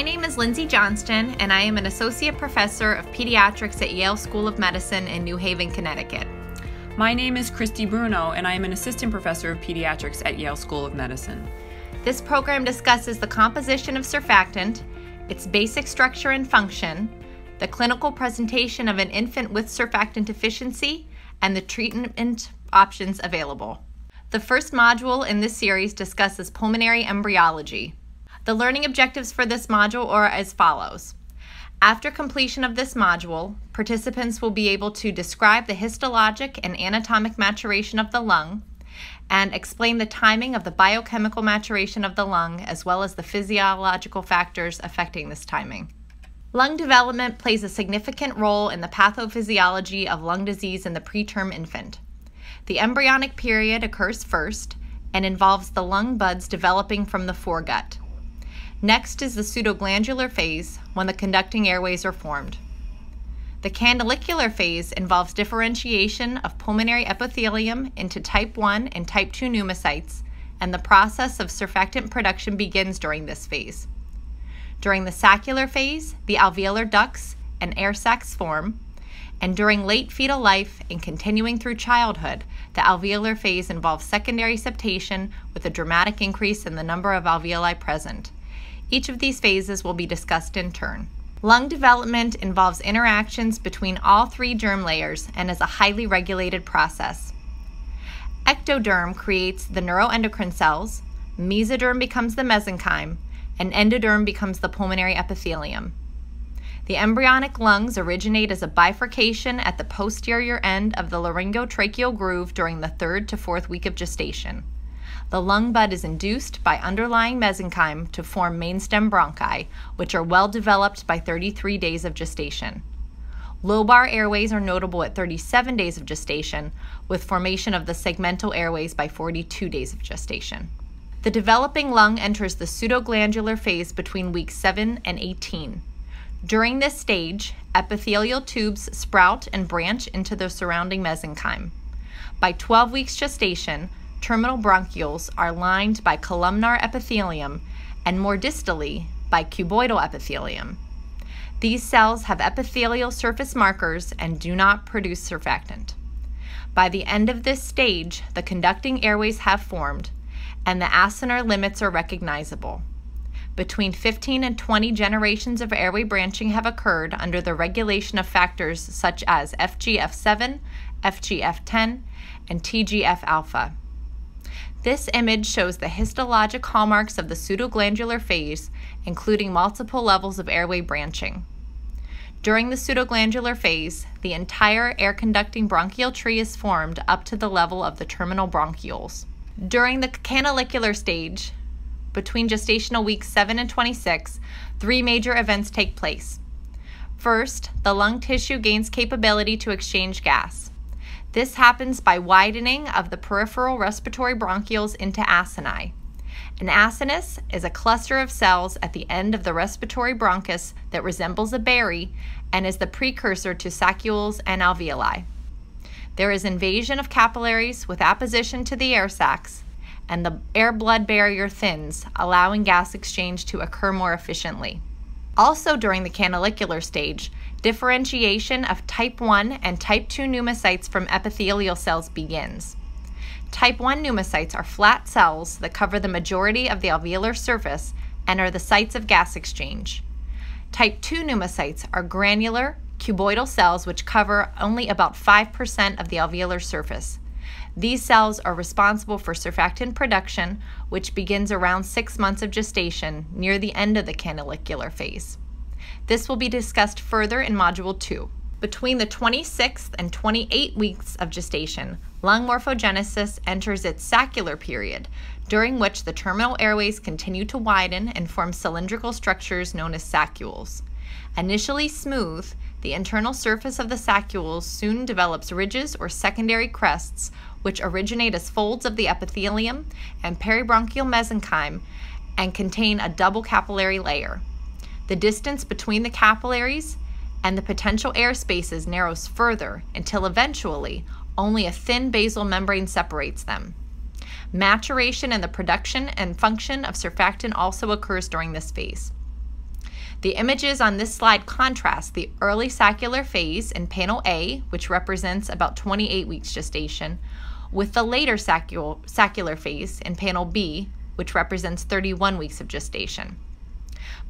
My name is Lindsay Johnston, and I am an Associate Professor of Pediatrics at Yale School of Medicine in New Haven, Connecticut. My name is Christie Bruno, and I am an Assistant Professor of Pediatrics at Yale School of Medicine. This program discusses the composition of surfactant, its basic structure and function, the clinical presentation of an infant with surfactant deficiency, and the treatment options available. The first module in this series discusses pulmonary embryology. The learning objectives for this module are as follows. After completion of this module, participants will be able to describe the histologic and anatomic maturation of the lung and explain the timing of the biochemical maturation of the lung as well as the physiological factors affecting this timing. Lung development plays a significant role in the pathophysiology of lung disease in the preterm infant. The embryonic period occurs first and involves the lung buds developing from the foregut. Next is the pseudoglandular phase when the conducting airways are formed. The canalicular phase involves differentiation of pulmonary epithelium into type 1 and type 2 pneumocytes, and the process of surfactant production begins during this phase. During the saccular phase, the alveolar ducts and air sacs form, and during late fetal life and continuing through childhood, the alveolar phase involves secondary septation with a dramatic increase in the number of alveoli present. Each of these phases will be discussed in turn. Lung development involves interactions between all three germ layers and is a highly regulated process. Ectoderm creates the neuroendocrine cells, mesoderm becomes the mesenchyme, and endoderm becomes the pulmonary epithelium. The embryonic lungs originate as a bifurcation at the posterior end of the laryngotracheal groove during the third to fourth week of gestation. The lung bud is induced by underlying mesenchyme to form mainstem bronchi, which are well developed by 33 days of gestation. Lobar airways are notable at 37 days of gestation, with formation of the segmental airways by 42 days of gestation. The developing lung enters the pseudoglandular phase between weeks 7 and 18. During this stage, epithelial tubes sprout and branch into the surrounding mesenchyme. By 12 weeks gestation, terminal bronchioles are lined by columnar epithelium and more distally by cuboidal epithelium. These cells have epithelial surface markers and do not produce surfactant. By the end of this stage, the conducting airways have formed, and the acinar limits are recognizable. Between 15 and 20 generations of airway branching have occurred under the regulation of factors such as FGF7, FGF10, and TGF alpha. This image shows the histologic hallmarks of the pseudoglandular phase, including multiple levels of airway branching. During the pseudoglandular phase, the entire air conducting bronchial tree is formed up to the level of the terminal bronchioles. During the canalicular stage, between gestational weeks 7 and 26, three major events take place. First, the lung tissue gains capability to exchange gas. This happens by widening of the peripheral respiratory bronchioles into acini. An acinus is a cluster of cells at the end of the respiratory bronchus that resembles a berry and is the precursor to saccules and alveoli. There is invasion of capillaries with apposition to the air sacs, and the air blood barrier thins, allowing gas exchange to occur more efficiently. Also, during the canalicular stage, differentiation of type 1 and type 2 pneumocytes from epithelial cells begins. Type 1 pneumocytes are flat cells that cover the majority of the alveolar surface and are the sites of gas exchange. Type 2 pneumocytes are granular, cuboidal cells which cover only about 5% of the alveolar surface. These cells are responsible for surfactant production, which begins around six months of gestation near the end of the canalicular phase. This will be discussed further in Module 2. Between the 26th and 28 weeks of gestation, lung morphogenesis enters its saccular period, during which the terminal airways continue to widen and form cylindrical structures known as saccules. Initially smooth, the internal surface of the saccules soon develops ridges or secondary crests, which originate as folds of the epithelium and peribronchial mesenchyme and contain a double capillary layer. The distance between the capillaries and the potential air spaces narrows further until eventually only a thin basal membrane separates them. Maturation and the production and function of surfactant also occurs during this phase. The images on this slide contrast the early saccular phase in panel A, which represents about 28 weeks gestation, with the later saccular phase in panel B, which represents 31 weeks of gestation.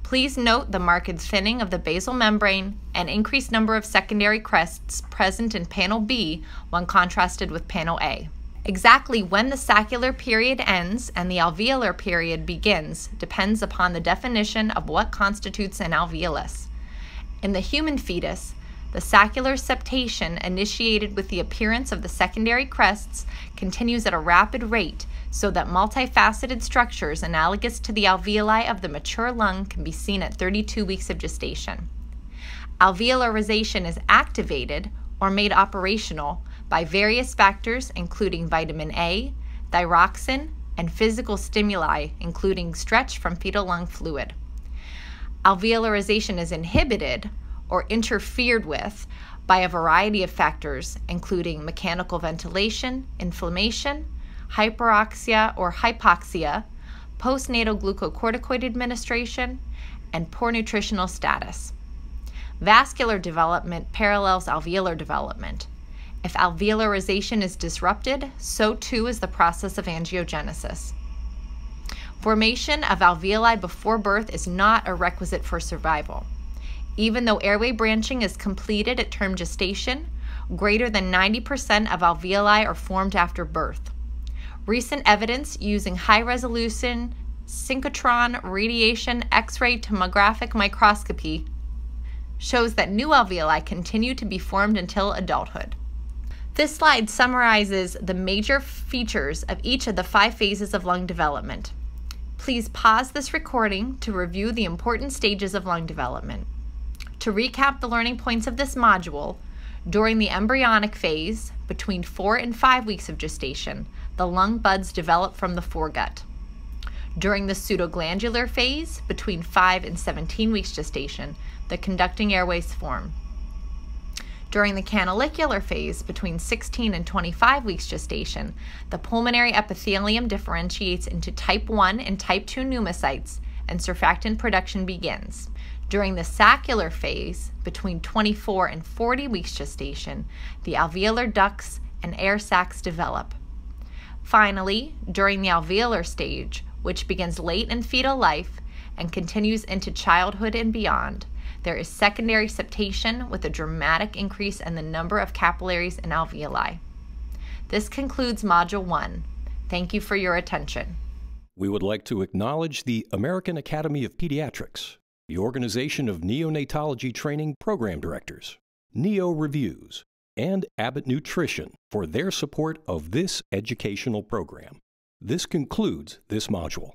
Please note the marked thinning of the basal membrane and increased number of secondary crests present in panel B when contrasted with panel A. Exactly when the saccular period ends and the alveolar period begins depends upon the definition of what constitutes an alveolus. In the human fetus, the saccular septation initiated with the appearance of the secondary crests continues at a rapid rate so that multifaceted structures analogous to the alveoli of the mature lung can be seen at 32 weeks of gestation. Alveolarization is activated or made operational by various factors including vitamin A, thyroxin, and physical stimuli including stretch from fetal lung fluid. Alveolarization is inhibited or interfered with by a variety of factors including mechanical ventilation, inflammation, hyperoxia or hypoxia, postnatal glucocorticoid administration, and poor nutritional status. Vascular development parallels alveolar development. If alveolarization is disrupted, so too is the process of angiogenesis. Formation of alveoli before birth is not a requisite for survival. Even though airway branching is completed at term gestation, greater than 90% of alveoli are formed after birth. Recent evidence using high resolution synchrotron radiation X ray tomographic microscopy shows that new alveoli continue to be formed until adulthood. This slide summarizes the major features of each of the five phases of lung development. Please pause this recording to review the important stages of lung development. To recap the learning points of this module, during the embryonic phase, between 4 and 5 weeks of gestation, the lung buds develop from the foregut. During the pseudoglandular phase, between 5 and 17 weeks gestation, the conducting airways form. During the canalicular phase, between 16 and 25 weeks gestation, the pulmonary epithelium differentiates into type 1 and type 2 pneumocytes, and surfactant production begins. During the saccular phase, between 24 and 40 weeks gestation, the alveolar ducts and air sacs develop. Finally, during the alveolar stage, which begins late in fetal life and continues into childhood and beyond, there is secondary septation with a dramatic increase in the number of capillaries and alveoli. This concludes Module 1. Thank you for your attention. We would like to acknowledge the American Academy of Pediatrics, the Organization of Neonatology Training Program Directors, NeoReviews, and Abbott Nutrition for their support of this educational program. This concludes this module.